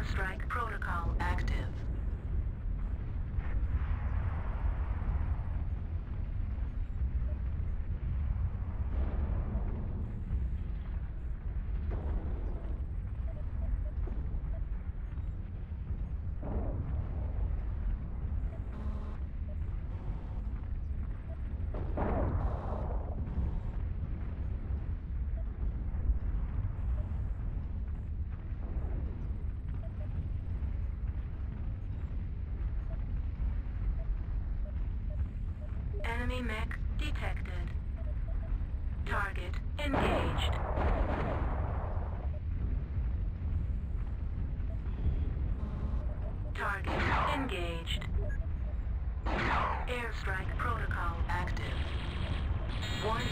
Airstrike protocol active. Enemy mech detected. Target engaged. Target engaged. Airstrike protocol active. Warning.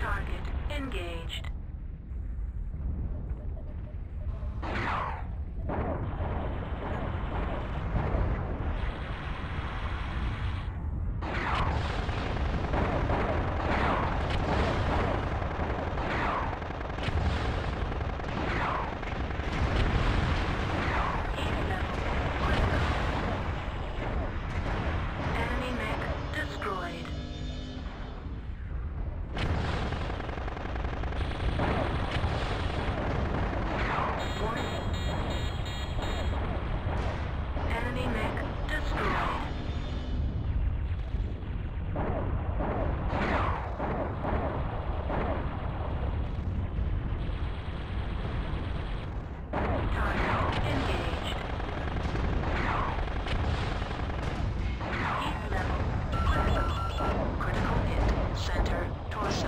Target engaged. Heat level critical. Enemy mech destroyed. Warning. Enemy mech destroyed. Target engaged. Heat level critical. Critical hit. Center torso.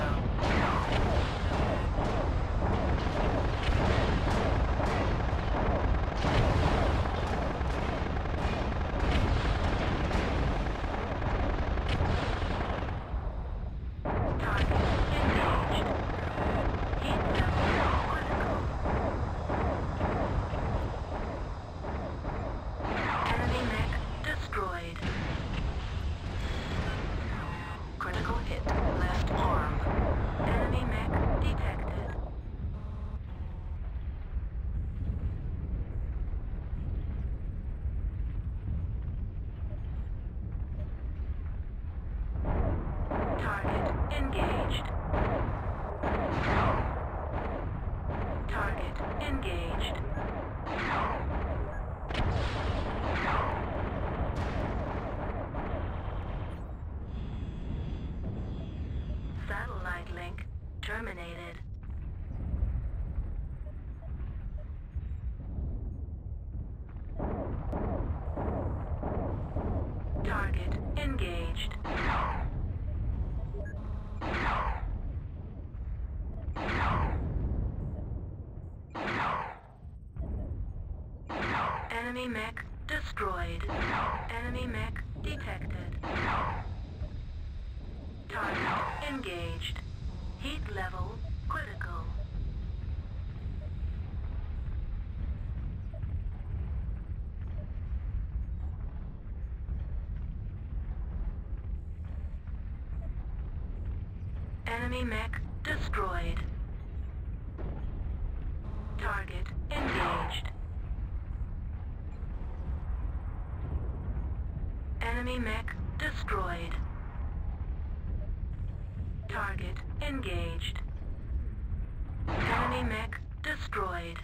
Target engaged. Heat level critical. Enemy mech destroyed. Critical hit. Left arm. Enemy mech detected. Target engaged. Target engaged. Satellite link terminated. Target engaged. Enemy mech destroyed. Enemy mech detected. Target engaged. Heat level critical. Enemy mech destroyed. Target engaged. Enemy mech destroyed. Target engaged. Enemy mech destroyed.